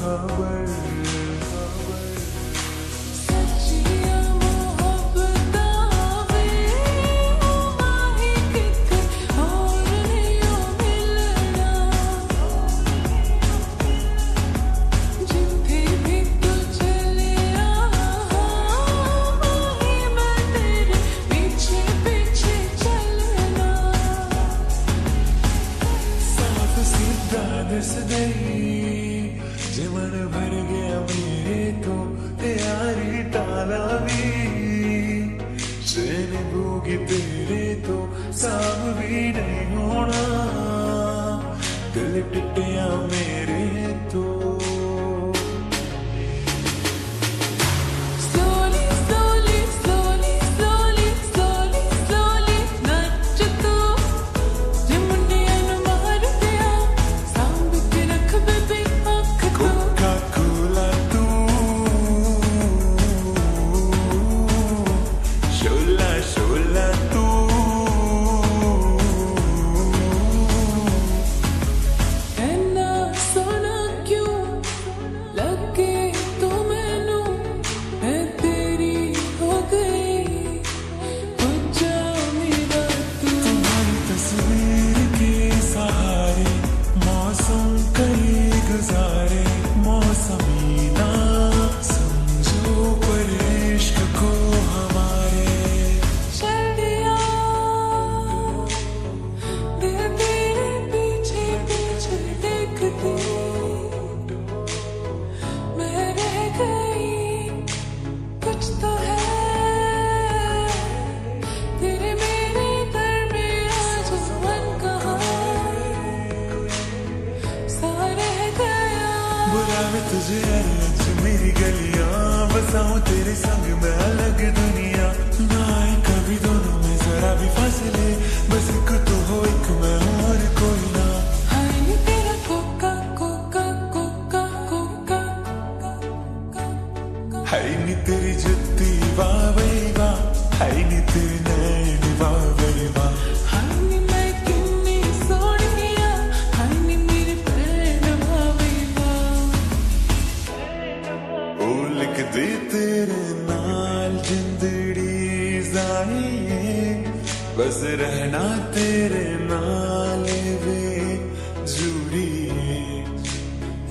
covered Alavi, se ne bugi perito samo. में तुझे आज मेरी गलियाँ, बसाऊं तेरे संग मैं अलग दुनिया। ना कभी दोनों में जरा भी फासले, बस कुछ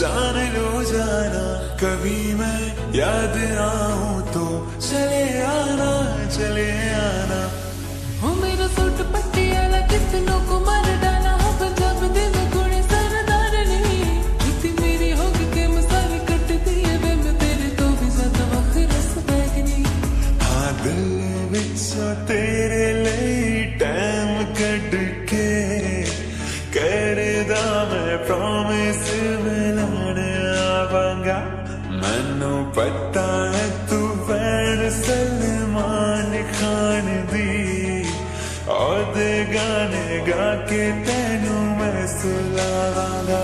जान लो जाना कभी मैं याद ना तो चले आना चले आना। हो मेरा सूट पट्टी आला कितनों को मर डाला हब जब दिल गुणे सरदार नहीं इतनी मेरी होगी के मसाल कट दिए वे मैं तेरे तो भी ज़्यादा वक्त रस बैगनी हाँ दिल में सो तेरे लिए आधे गाने गा के तेनू मैं सुलावांगा।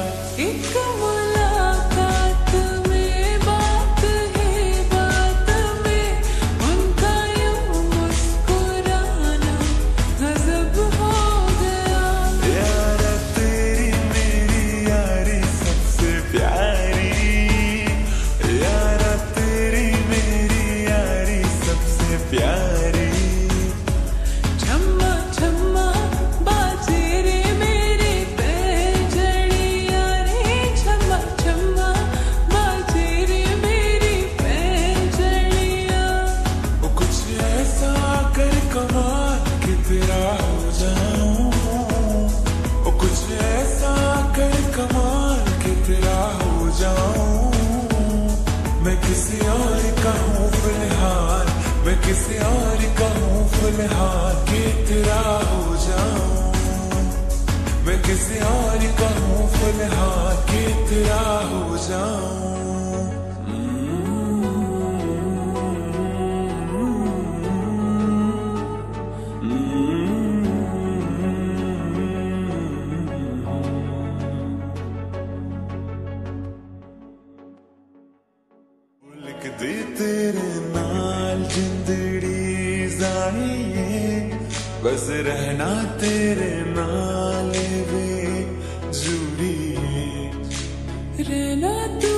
किसे और कहूँ फ़िलहाल के तेरा हो जाऊँ। मैं किसे और कहूँ फ़िलहाल के तेरा हो जाऊँ। दे तेरे चाहिए बस रहना तेरे नाल वे जुड़ी रहना तू